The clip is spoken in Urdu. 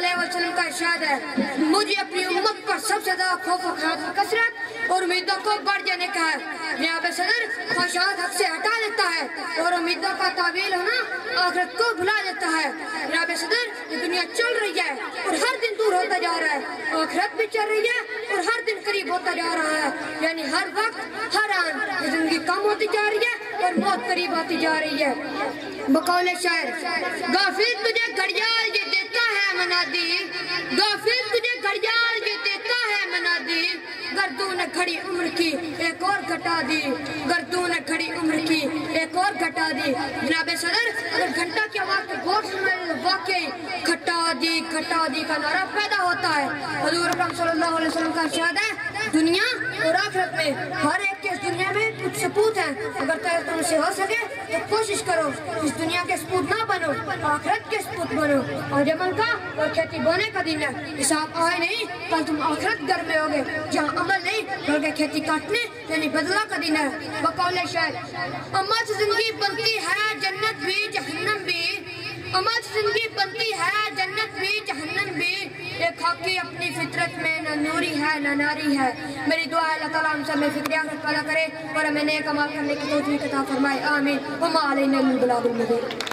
علیہ وسلم کا ارشاد ہے، مجھے اپنی امت پر سب سے زیادہ خوف و خیال کثرت اور امیدوں کو بڑھ جانے کا ہے۔ جناب صدر خواہشات حق سے ہٹا دیتا ہے اور امیدوں کا تعویل ہونا آخرت کو بھلا دیتا ہے۔ جناب صدر، یہ دنیا چل رہی ہے اور ہر دن دور ہوتا جا رہا ہے۔ آخرت بھی چل رہی ہے اور ہر دن قریب ہوتا جا رہا ہے۔ یعنی ہر وقت، ہر آن یہ زندگی کم ہوتی جا رہی ہے اور موت قریب آتی جا رہی ہے۔ بقول شاعر، غافل نے کھڑی عمر کی، ایک اور گھٹا دی۔ گردوں نے کھڑی عمر کی، ایک اور گھٹا دی۔ جناب صدر، اگر گھنٹہ کی آواز کے گوشت میں واقعی کھٹا دی کھٹا دی کا نعرہ پیدا ہوتا ہے۔ حضور اکرم صلی اللہ علیہ وسلم کا ارشاد ہے، دنیا اور آخرت میں ہر ایک کے اس دنیا میں کچھ سپوت ہیں۔ اگر تم سے ہو سکے تو کوشش کرو، اس دنیا کے سپوت نہ بنو آخرت کے سپوت بنو؟ اور عمل کا اور کھیتی بونے کا دن ہے، حساب آئے نہیں، کل تم آخرت گھر میں ہوگے، جہاں عمل نہیں، بلکہ کھیتی کاٹنے یعنی بدلہ کا دن ہے۔ بقول شاید عمل سے زندگی بنتی ہے، جنت بھی، جہنم بھی۔ عمل سے زندگی بنتی ہے، جنت بھی، جہنم بھی۔ ایک حقی اپنی فطرت میں نہ نوری ہے، نہ ناری ہے۔ میری دعا ہے، اللہ تعالیٰ ہم سب میں فکر آخرت پیدا کرے، اور ہمیں نیک عمل کرنے کی توفیق عطا فرمائے، آمین۔ وما علینا من البلاغ المبین۔